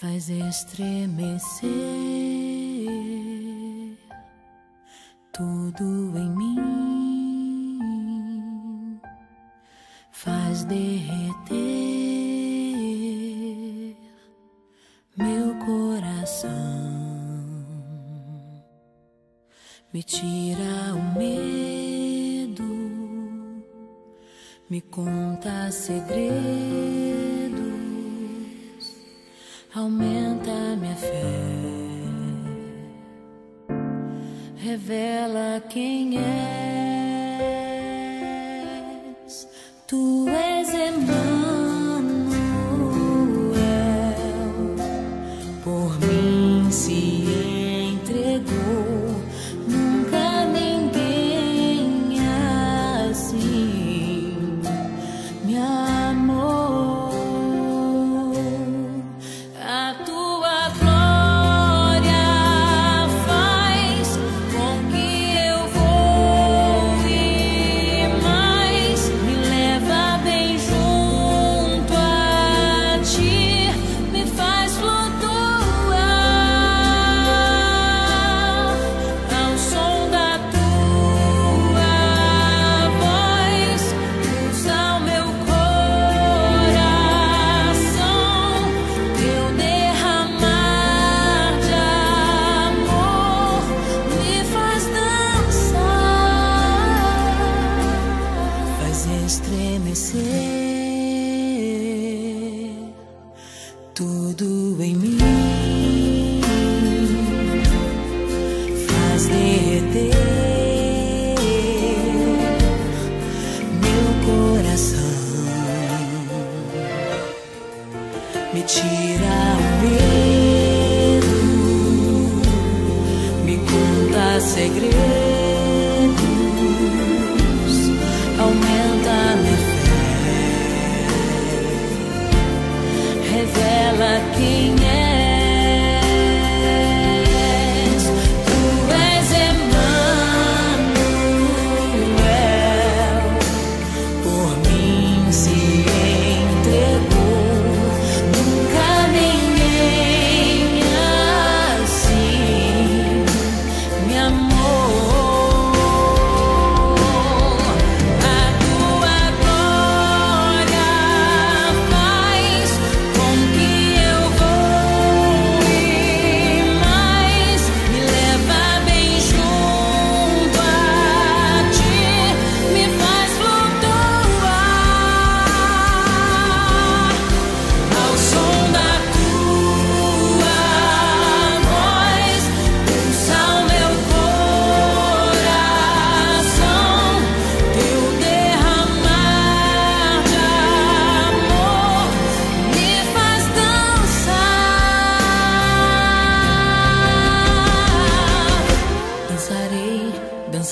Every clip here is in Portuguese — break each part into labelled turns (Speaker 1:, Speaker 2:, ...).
Speaker 1: faz estremecer tudo em mim, faz derreter coração, me tira o medo, me conta segredos aumenta minha fé, revela quem és. Tudo em mim, faz derreter meu coração. Me tira o medo, me conta segredos,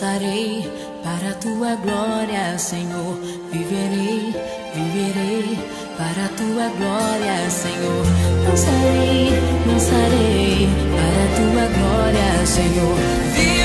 Speaker 1: dançarei para a tua glória, Senhor. Viverei, viverei para a tua glória, Senhor. Dançarei, dançarei para a tua glória, Senhor.